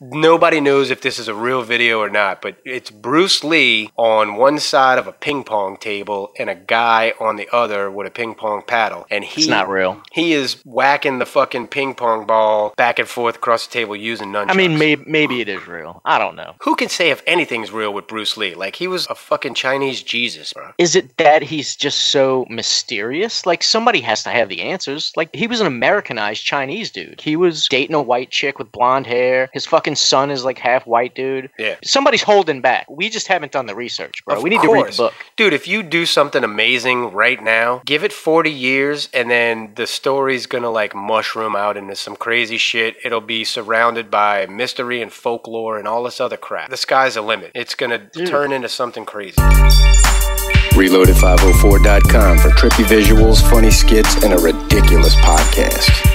Nobody knows if this is a real video or not, but it's Bruce Lee on one side of a ping pong table and a guy on the other with a ping pong paddle. And he It's not real. He is whacking the fucking ping pong ball back and forth across the table using nunchucks. I mean, maybe maybe it is real. I don't know. Who can say if anything's real with Bruce Lee? Like he was a fucking Chinese Jesus, bro. Is it that he's just so mysterious? Like somebody has to have the answers. Like he was an Americanized Chinese dude. He was dating a white chick with blonde hair. His fucking son is like half white dude. Yeah. Somebody's holding back. We just haven't done the research, bro. Of we need to read course. the book. Dude, if you do something amazing right now, give it 40 years and then the story's gonna like mushroom out into some crazy shit. It'll be surrounded by mystery and folklore and all this other crap. The sky's the limit. It's gonna turn into something crazy. Reloaded504.com for trippy visuals, funny skits, and a ridiculous podcast.